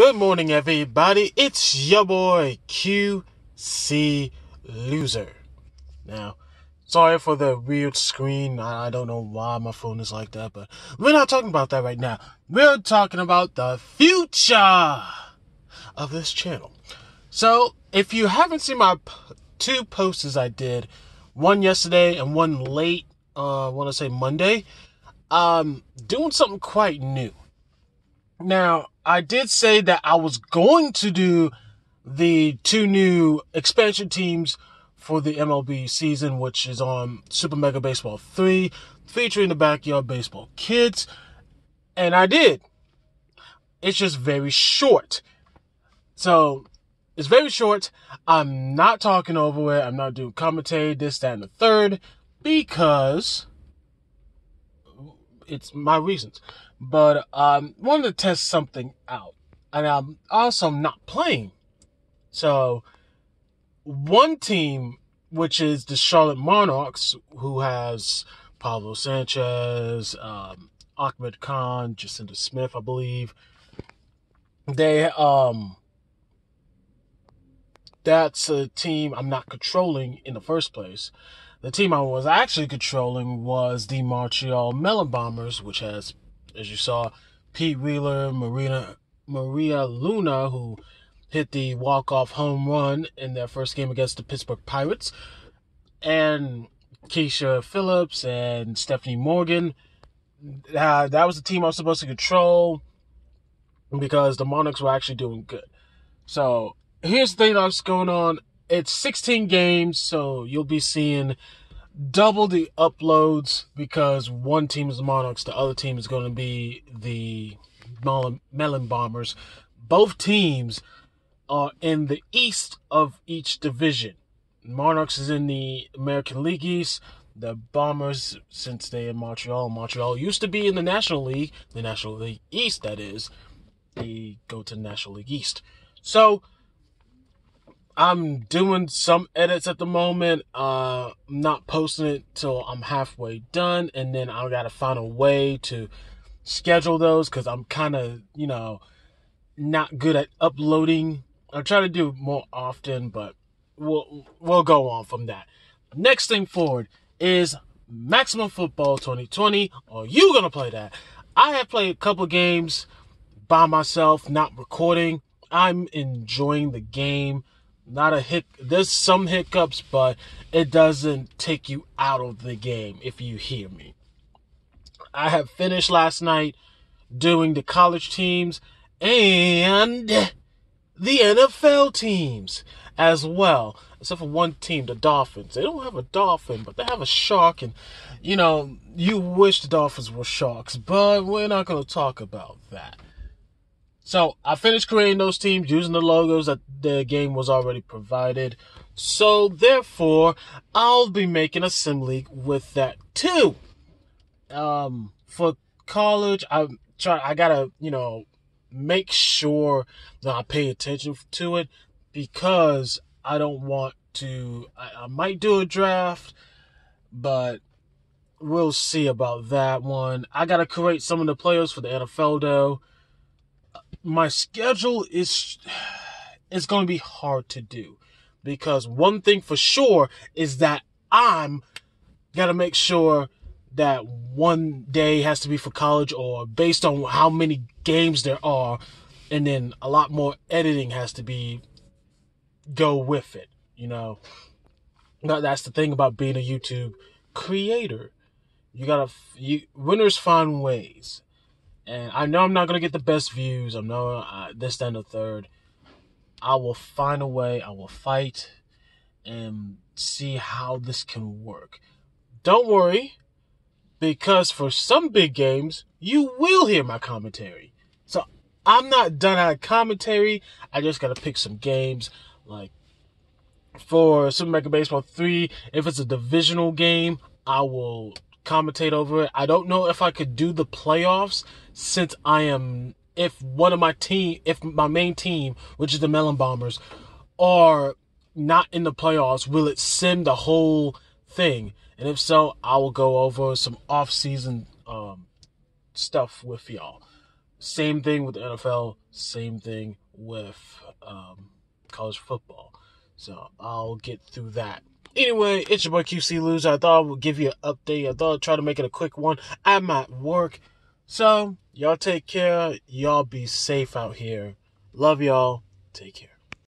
Good morning, everybody. It's your boy QC Loser. Now, sorry for the weird screen. I don't know why my phone is like that, but we're not talking about that right now. We're talking about the future of this channel. So, if you haven't seen my two posters I did, one yesterday and one late, uh, I want to say Monday, um, doing something quite new. Now, I did say that I was going to do the two new expansion teams for the MLB season, which is on Super Mega Baseball 3, featuring the Backyard Baseball Kids. And I did. It's just very short. So, it's very short. I'm not talking over it. I'm not doing commentary, this, that, and the third, because it's my reasons. But um wanted to test something out. And I'm also not playing. So one team, which is the Charlotte Monarchs, who has Pablo Sanchez, um, Achmed Khan, Jocinda Smith, I believe. They um that's a team I'm not controlling in the first place. The team I was actually controlling was the Montreal Melon Bombers, which has, as you saw, Pete Wheeler, Marina, Maria Luna, who hit the walk-off home run in their first game against the Pittsburgh Pirates, and Keisha Phillips and Stephanie Morgan. Uh, that was the team I was supposed to control because the Monarchs were actually doing good. So here's the thing that's going on it's 16 games, so you'll be seeing double the uploads because one team is the Monarchs, the other team is going to be the Melon Bombers. Both teams are in the east of each division. Monarchs is in the American League East. The Bombers, since they in Montreal, Montreal used to be in the National League, the National League East, that is. They go to National League East. So, I'm doing some edits at the moment. Uh, I'm not posting it till I'm halfway done, and then I gotta find a way to schedule those because I'm kind of, you know, not good at uploading. I try to do more often, but we'll we'll go on from that. Next thing forward is Maximum Football 2020. Are you gonna play that? I have played a couple games by myself, not recording. I'm enjoying the game not a hic there's some hiccups but it doesn't take you out of the game if you hear me. I have finished last night doing the college teams and the nfl teams as well except for one team the dolphins. They don't have a dolphin but they have a shark and you know you wish the dolphins were sharks but we're not going to talk about that so I finished creating those teams using the logos that the game was already provided. So therefore, I'll be making a sim league with that too. Um, for college, I try. I gotta, you know, make sure that I pay attention to it because I don't want to. I, I might do a draft, but we'll see about that one. I gotta create some of the players for the NFL though my schedule is is going to be hard to do. Because one thing for sure is that I'm got to make sure that one day has to be for college or based on how many games there are and then a lot more editing has to be go with it you know? That's the thing about being a youtube creator. You gotta you winners find ways and I know I'm not gonna get the best views. I'm not uh, this, then the third. I will find a way. I will fight and see how this can work. Don't worry, because for some big games, you will hear my commentary. So I'm not done at commentary. I just gotta pick some games like for Super Mega Baseball 3. If it's a divisional game, I will commentate over it. I don't know if I could do the playoffs since I am if one of my team if my main team, which is the Melon Bombers, are not in the playoffs, will it sim the whole thing? And if so, I will go over some off season um, stuff with y'all. Same thing with the NFL. Same thing with um, college football. So I'll get through that. Anyway, it's your boy QC Loser. I thought I would give you an update. I thought I'd try to make it a quick one. I'm at work. So, y'all take care. Y'all be safe out here. Love y'all. Take care.